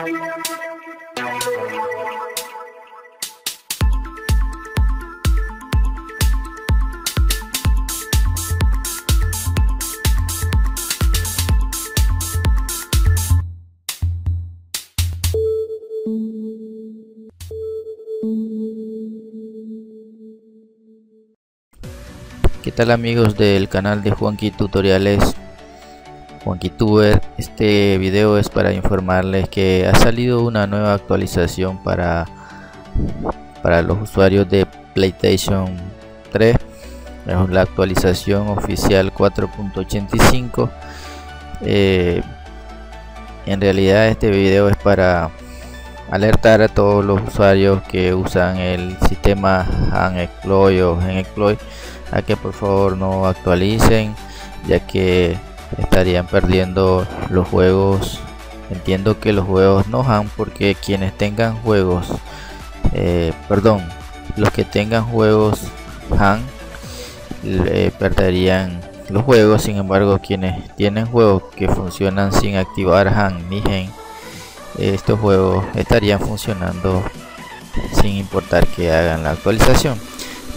¿Qué tal amigos del canal de Juanqui Tutoriales? Juanquituber, este video es para informarles que ha salido una nueva actualización para, para los usuarios de PlayStation 3 es la actualización oficial 4.85 eh, en realidad este video es para alertar a todos los usuarios que usan el sistema Exploit o Exploit a que por favor no actualicen ya que estarían perdiendo los juegos. Entiendo que los juegos no han porque quienes tengan juegos eh, perdón los que tengan juegos han perderían los juegos. Sin embargo quienes tienen juegos que funcionan sin activar han ni gen estos juegos estarían funcionando sin importar que hagan la actualización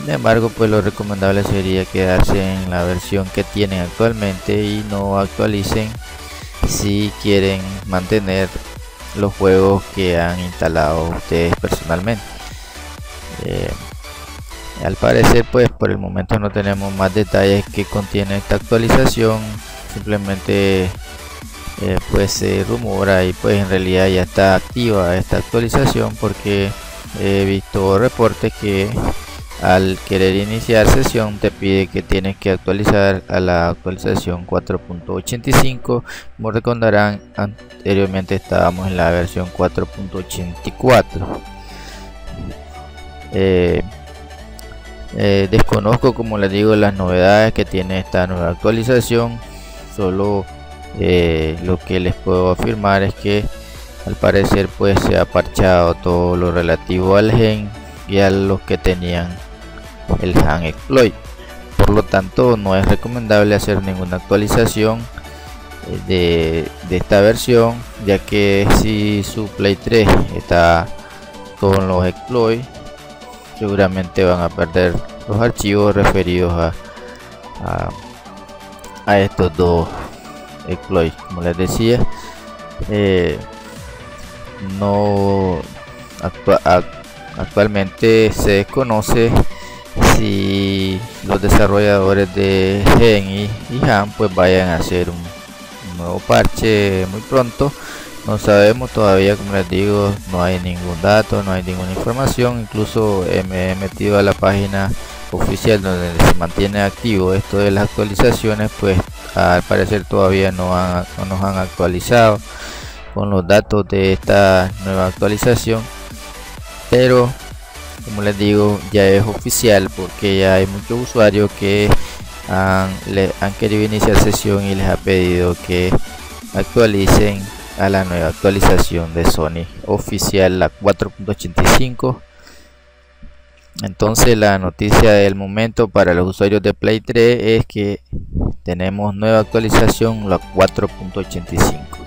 sin embargo pues lo recomendable sería quedarse en la versión que tienen actualmente y no actualicen si quieren mantener los juegos que han instalado ustedes personalmente. Eh, al parecer pues por el momento no tenemos más detalles que contiene esta actualización. Simplemente eh, pues se rumora y pues en realidad ya está activa esta actualización porque he visto reportes que al querer iniciar sesión te pide que tienes que actualizar a la actualización 4.85 como recordarán anteriormente estábamos en la versión 4.84 eh, eh, desconozco como les digo las novedades que tiene esta nueva actualización. Solo eh, lo que les puedo afirmar es que al parecer pues se ha parchado todo lo relativo al gen y a los que tenían el Han exploit. Por lo tanto no es recomendable hacer ninguna actualización eh, de, esta versión ya que si su play 3 está con los exploits seguramente van a perder los archivos referidos a, a, estos dos exploits como les decía eh, no actualmente se desconoce si los desarrolladores de Gen y, Han pues vayan a hacer un, nuevo parche muy pronto. No sabemos todavía como les digo no hay ningún dato no hay ninguna información. Incluso me he metido a la página oficial donde se mantiene activo esto de las actualizaciones pues al parecer todavía no, no nos han actualizado con los datos de esta nueva actualización. Pero como les digo ya es oficial porque ya hay muchos usuarios que han, querido iniciar sesión y les ha pedido que actualicen a la nueva actualización de Sony oficial la 4.85 entonces la noticia del momento para los usuarios de Play 3 es que tenemos nueva actualización la 4.85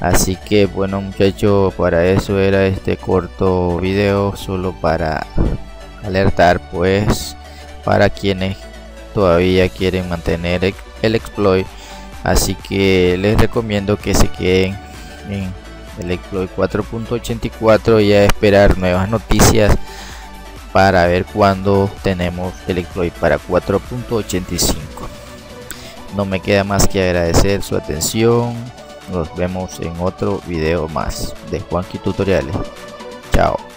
así que bueno muchachos para eso era este corto video solo para alertar pues para quienes todavía quieren mantener el exploit. Así que les recomiendo que se queden en el exploit 4.84 y a esperar nuevas noticias para ver cuando tenemos el exploit para 4.85 no me queda más que agradecer su atención nos vemos en otro video más de Juanqui Tutoriales. Chao.